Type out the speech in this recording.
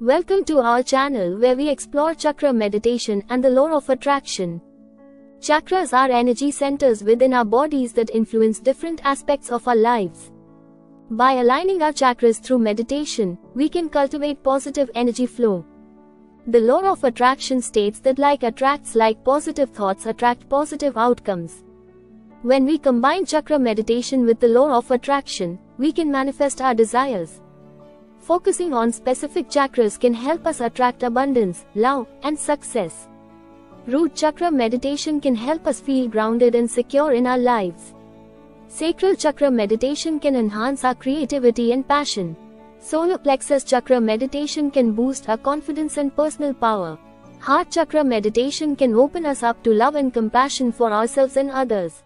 Welcome to our channel where we explore chakra meditation and the law of attraction. Chakras are energy centers within our bodies that influence different aspects of our lives. By aligning our chakras through meditation, we can cultivate positive energy flow. The law of attraction states that like attracts like positive thoughts attract positive outcomes. When we combine chakra meditation with the law of attraction, we can manifest our desires. Focusing on specific chakras can help us attract abundance, love, and success. Root chakra meditation can help us feel grounded and secure in our lives. Sacral chakra meditation can enhance our creativity and passion. Solar plexus chakra meditation can boost our confidence and personal power. Heart chakra meditation can open us up to love and compassion for ourselves and others.